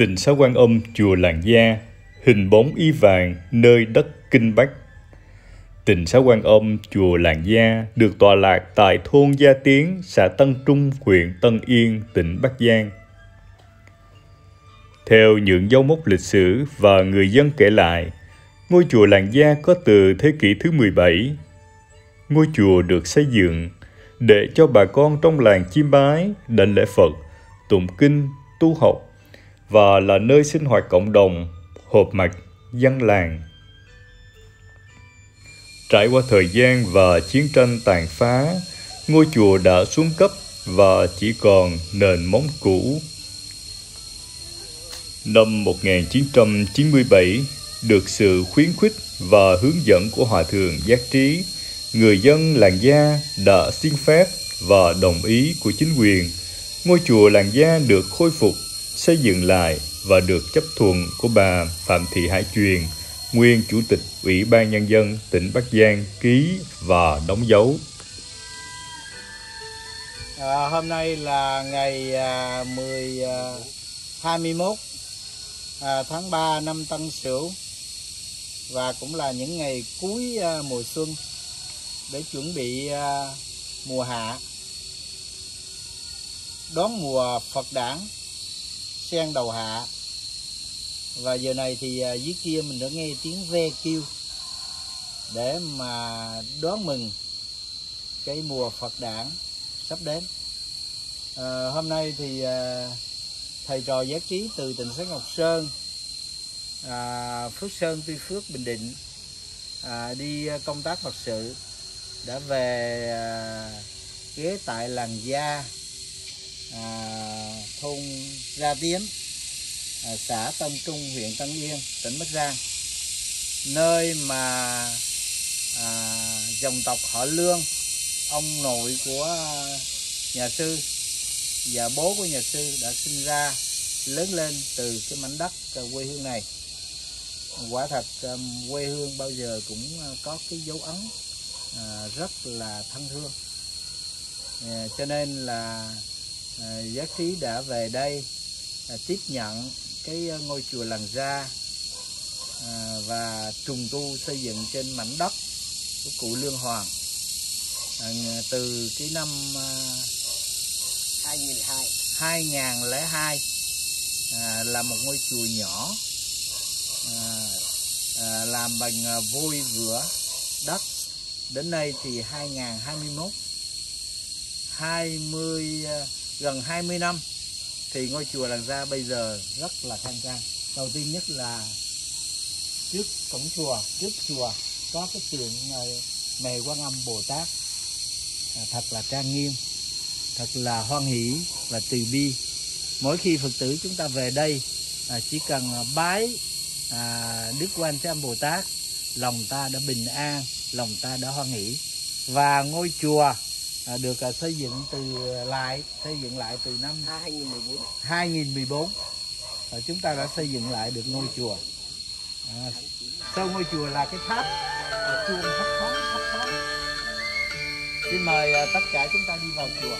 Tình xá quan âm chùa Làng Gia, hình bóng y vàng nơi đất Kinh Bắc. Tình xá quan âm chùa Làng Gia được tọa lạc tại thôn Gia Tiến, xã Tân Trung, huyện Tân Yên, tỉnh Bắc Giang. Theo những dấu mốc lịch sử và người dân kể lại, ngôi chùa Làng Gia có từ thế kỷ thứ 17. Ngôi chùa được xây dựng để cho bà con trong làng chiêm bái, đảnh lễ Phật, tụng kinh, tu học và là nơi sinh hoạt cộng đồng, họp mặt, dân làng. Trải qua thời gian và chiến tranh tàn phá, ngôi chùa đã xuống cấp và chỉ còn nền móng cũ. Năm 1997, được sự khuyến khích và hướng dẫn của Hòa Thượng Giác Trí, người dân làng gia đã xin phép và đồng ý của chính quyền. Ngôi chùa làng gia được khôi phục, xây dựng lại và được chấp thuận của bà Phạm Thị Hải Truyền, nguyên Chủ tịch Ủy ban Nhân dân tỉnh Bắc Giang ký và đóng dấu. À, hôm nay là ngày à, 10 à, 21 à, tháng 3 năm Tân Sửu. Và cũng là những ngày cuối à, mùa xuân để chuẩn bị à, mùa hạ. Đón mùa Phật đản sen đầu hạ. Và giờ này thì à, dưới kia mình đã nghe tiếng ve kêu để mà đón mừng cái mùa Phật đản sắp đến. À, hôm nay thì à, thầy trò giác trí từ tỉnh Sách Ngọc Sơn à, Phước Sơn Tuy Phước Bình Định à, đi công tác Phật sự đã về à, ghé tại làng Gia à, thôn Gia Tiến à, xã Tân Trung huyện Tân Yên tỉnh Bắc Giang nơi mà à, dòng tộc họ Lương ông nội của nhà sư và bố của nhà sư đã sinh ra lớn lên từ cái mảnh đất à, quê hương này. Quả thật à, quê hương bao giờ cũng à, có cái dấu ấn rất là thân thương. Cho nên là giác trí đã về đây tiếp nhận cái ngôi chùa làng gia và trùng tu xây dựng trên mảnh đất của cụ lương hoàng. Từ cái năm 2002 2002 à, là một ngôi chùa nhỏ à, à, làm bằng à, vôi vữa đất. Đến nay thì 2021 20 à, gần 20 năm thì ngôi chùa làng gia bây giờ rất là khang trang. Đầu tiên nhất là trước cổng chùa trước chùa có cái tượng ờ, mề quan âm bồ tát. À, thật là trang nghiêm thật là hoan hỷ và từ bi. Mỗi khi phật tử chúng ta về đây à, chỉ cần à, bái à, đức quan thế âm bồ tát lòng ta đã bình an lòng ta đã hoan hỷ. Và ngôi chùa à, được à, xây dựng từ lại xây dựng lại từ năm 2014 2014 à, chúng ta đã xây dựng lại được ngôi chùa. À, sau ngôi chùa là cái tháp. À, chuông thấp thoáng thấp thoáng xin mời à, tất cả chúng ta đi vào chùa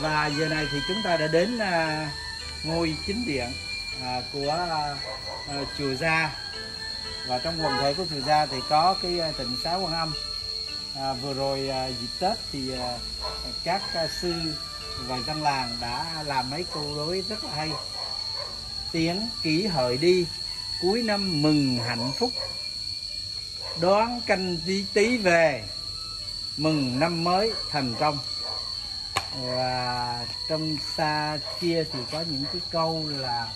và giờ này thì chúng ta đã đến à, ngôi chính điện à, của à, chùa gia. Và trong quần thể của chùa gia thì có cái à, tịnh xá quan âm. À, vừa rồi à, dịp tết thì à, các à, sư và dân làng đã làm mấy câu đối rất là hay. Tiếng kỷ hợi đi cuối năm mừng hạnh phúc. Đoán canh tí tí về mừng năm mới thành công và trong xa kia thì có những cái câu là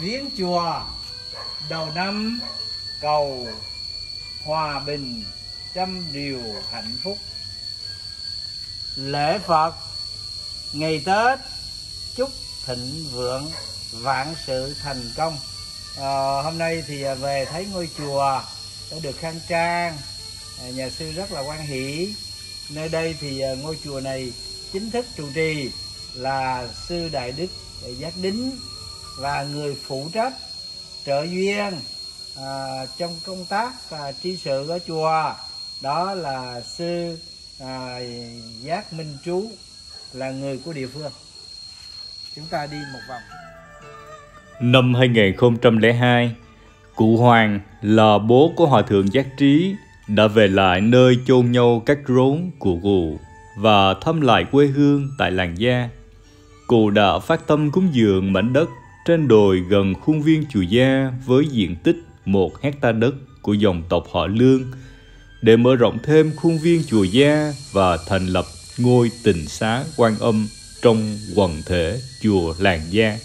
viếng chùa đầu năm cầu hòa bình trăm điều hạnh phúc. Lễ phật ngày tết chúc thịnh vượng vạn sự thành công. À, hôm nay thì về thấy ngôi chùa đã được khang trang nhà sư rất là quan hỷ. Nơi đây thì ờ, ngôi chùa này chính thức trụ trì là sư đại đức giác đính và người phụ trách trợ duyên à, trong công tác à, tri sự ở chùa. Đó là sư à, giác minh trú là người của địa phương. Chúng ta đi một vòng. Năm 2002, cụ Hoàng là bố của Hòa Thượng Giác Trí đã về lại nơi chôn nhau các rốn của cụ và thăm lại quê hương tại làng Gia. Cụ đã phát tâm cúng dường mảnh đất trên đồi gần khuôn viên chùa Gia với diện tích một hecta đất của dòng tộc họ Lương để mở rộng thêm khuôn viên chùa Gia và thành lập ngôi tịnh xá quan âm trong quần thể chùa Làng Gia.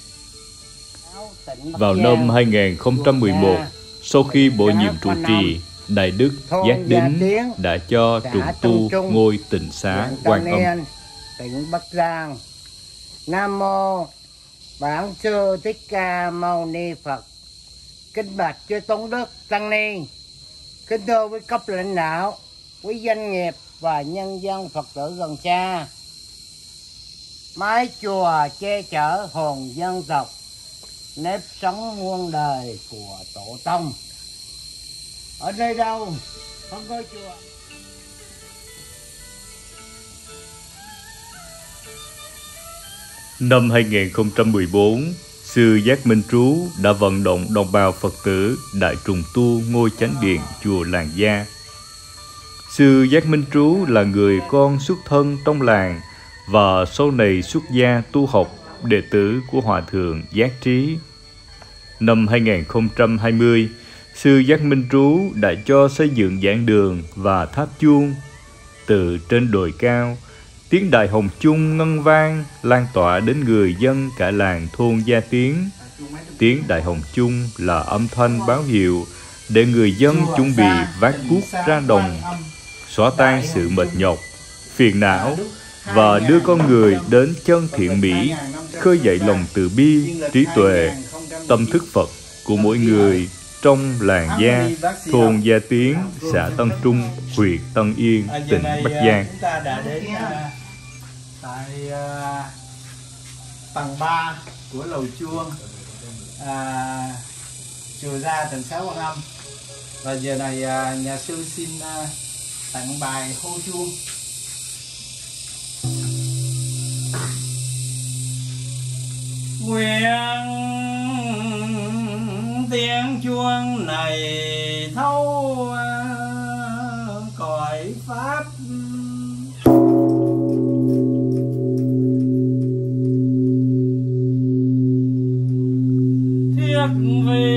Vào năm 2011, sau khi bổ nhiệm trụ trì, Đại Đức Giác Đính đã cho trùng tu ngôi tịnh xá quan âm. Tỉnh Bắc Giang. Nam Mô Bản Sư Thích Ca Mâu Ni Phật. Kính bạch chư Tôn Đức Tăng Ni. Kính thưa với cấp lãnh đạo Quý doanh nghiệp và nhân dân Phật tử gần xa. Mái chùa che chở hồn dân tộc Nếp sống muôn đời của tổ tông ở nơi đâu không có chùa Năm 2014, Sư Giác Minh Trú đã vận động đồng bào Phật tử đại trùng tu ngôi chánh điện chùa Làng Gia. Sư Giác Minh Trú là người con xuất thân trong làng và sau này xuất gia tu học đệ tử của Hòa Thượng Giác Trí. Năm 2020, Sư Giác Minh Trú đã cho xây dựng giảng đường và tháp chuông từ trên đồi cao Tiếng đại hồng chung ngân vang lan tỏa đến người dân cả làng thôn Gia Tiến. Tiếng đại hồng chung là âm thanh báo hiệu để người dân chuẩn bị vác cuốc ra đồng, xóa tan sự mệt nhọc, phiền não và đưa con người đến chân thiện mỹ, khơi dậy lòng từ bi, trí tuệ, tâm thức Phật của mỗi người trong làng Gia, thôn Gia Tiến, xã Tân Trung, huyện Tân Yên, tỉnh Bắc Giang. tại uh, tầng 3 của lầu chuông à, chùa ra tầng 6 quan âm và giờ này nhà sư xin tặng bài hô chuông. Nguyện tiếng chuông này thâu à, cõi pháp. Thiết vị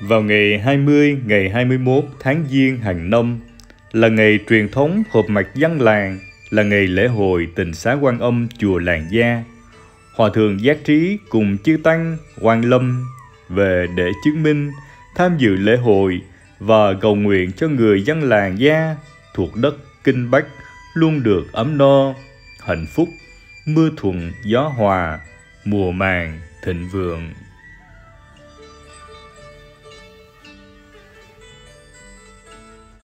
Vào ngày 20 ngày 21 tháng Giêng hàng năm là ngày truyền thống họp mặt dân làng, là ngày lễ hội tình xá quan âm chùa Làng Gia. Hòa thượng Giác Trí cùng chư tăng Quan Lâm về để chứng minh tham dự lễ hội và cầu nguyện cho người dân làng Gia thuộc đất Kinh Bách luôn được ấm no, hạnh phúc, mưa thuận, gió hòa, mùa màng, thịnh vượng